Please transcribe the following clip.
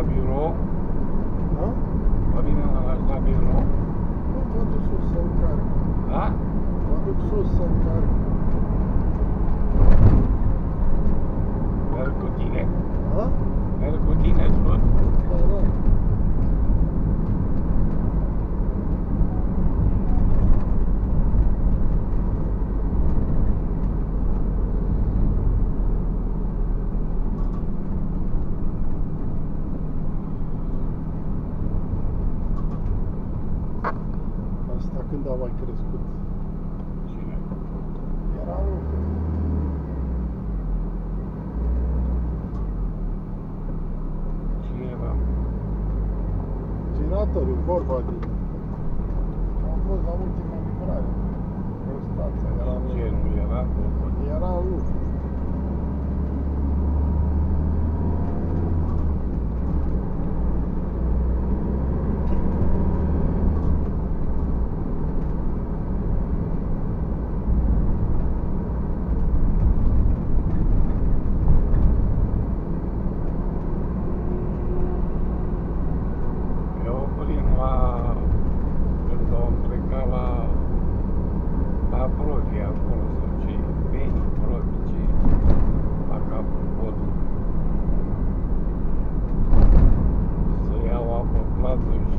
la Hã? Pra vir Quando eu sou São Caro? Hã? Quando eu sou São Caro? Era o. Hã? Era o que eu né, a mai crescut? Cine? Era lucru. Cine era? Giratorul, vorba din... Am fost la ultima livrare. Constanța era Ce lucru. nu era? Era радуем.